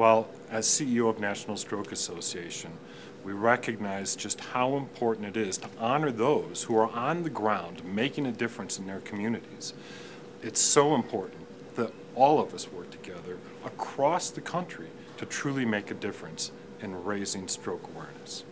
Well, as CEO of National Stroke Association, we recognize just how important it is to honor those who are on the ground making a difference in their communities. It's so important that all of us work together across the country to truly make a difference in raising stroke awareness.